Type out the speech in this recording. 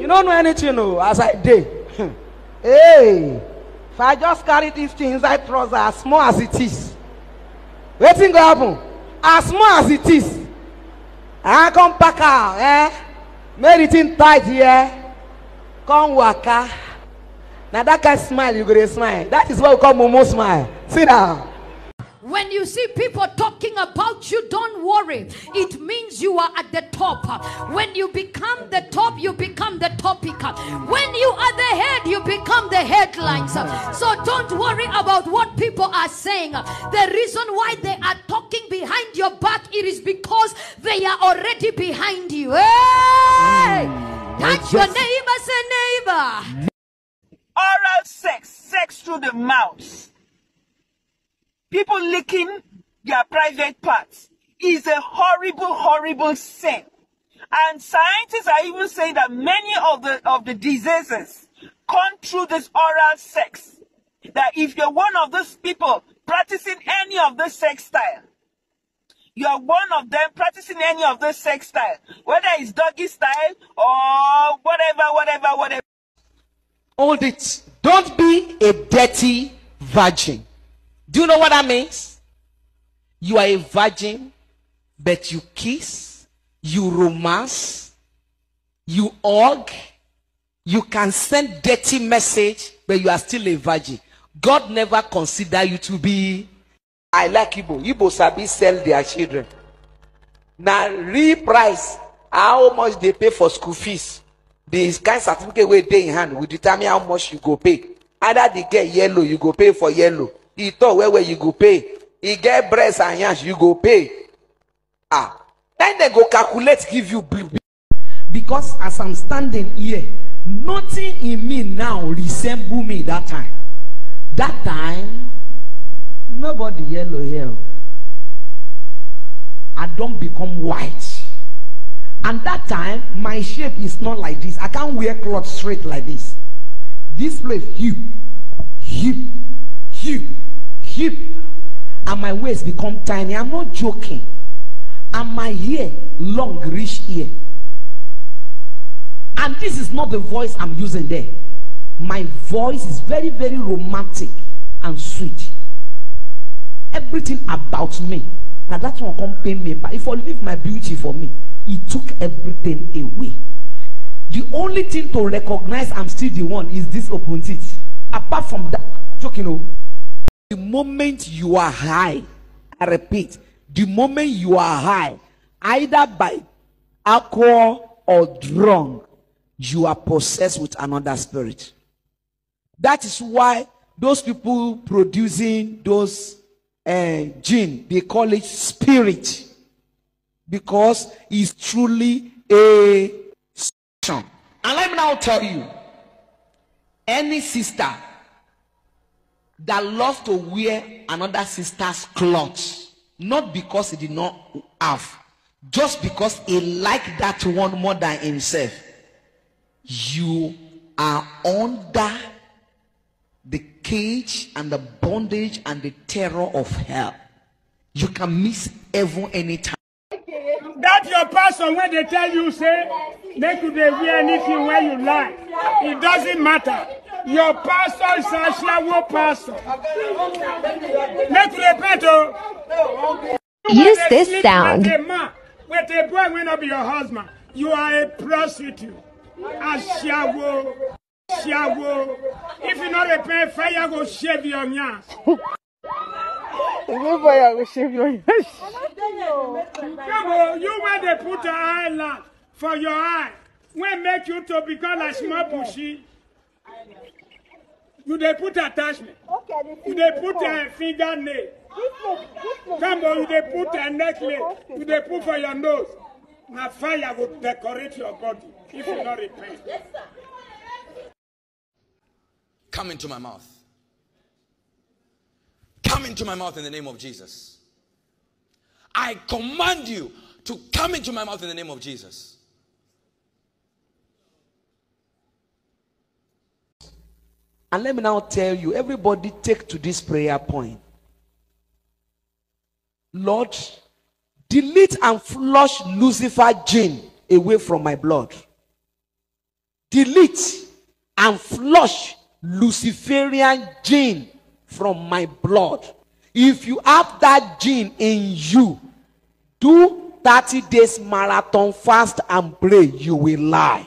You don't know anything, no, as I did. hey, if I just carry this thing inside trouser as small as it is, wetin go happen? As small as it is, I come pack am, eh? Make the thing tight here, come waka. Na that kind smile you go dey smile. That is what we call mumu smile. Sit down. When you see people talking about you, don't worry. It means you are at the top. When you become the top, When you are the head, you become the headlines. So don't worry about what people are saying. The reason why they are talking behind your back, it is because they are already behind you. Hey! Mm. Touch your neighbor, say neighbor. oral sex, sex through the mouth, people licking their private parts is a horrible, horrible sin. And scientists are even saying that many of the of the diseases come through this oral sex. That if you're one of those people practicing any of the sex style, you're one of them practicing any of the sex style, whether it's doggy style or whatever, whatever, whatever. Hold it. Don't be a dirty virgin. Do you know what that means? You are a virgin, but you kiss, you romance, you hug, you can send dirty message, but you are still a virgin. God never consider you to be. I like Igbo. Igbo sabi sell their children. Now, real price, how much they pay for school fees. The kind certificate wey dey in hand will determine how much you go pay. Either the get yellow, you go pay for yellow. E talk well well, you go pay. E get breast and yansh, you go pay. Ah, then they go calculate give you blue. Because as I'm standing here, nothing in me now resemble me that time. That time, nobody yellow here. I don't become white. And that time, my shape is not like this. I can't wear cloth straight like this. This place, hip, hip, hip, hip. And my waist become tiny. I'm not joking. And my hair, long, reach here. And this is not the voice I'm using there. My voice is very, very romantic and sweet. Everything about me. Now that one come pay me. But if I leave my beauty for me, he took everything away. The only thing to recognize I'm still the one is this open teeth. Apart from that, joking. You know, the moment you are high, I repeat, the moment you are high, either by alcohol or drunk, you are possessed with another spirit. That is why those people producing those uh, gin, they call it spirit because it's truly a. And let me now tell you any sister that loves to wear another sister's clothes, not because he did not have, just because he liked that one more than himself, you are under the cage and the bondage and the terror of hell. You can miss heaven anytime. that your pastor when they tell you say make you dey wear anything wey you like it doesn't matter your pastor is a ashawo pastor make you repent. Use this sound. with a a boy wey no be your husband you are a prostitute ashawo ashawo if you no repent fire go shave your yansh. Come on, you when they put an eyelash for your eye, when make you to become like small bushy. You they put attachment. You they put a eh, fingernail. Come on, you they put eh, a necklace. You they put for your nose. Now fire will decorate your body if you not repent. Come into my mouth. Come into my mouth in the name of Jesus. I command you to come into my mouth in the name of Jesus. And let me now tell you, everybody take to this prayer point. Lord, delete and flush Lucifer gene away from my blood. delete and flush Luciferian gene from my blood. If you have that gene in you, do 30 days marathon fast and pray, you will lie.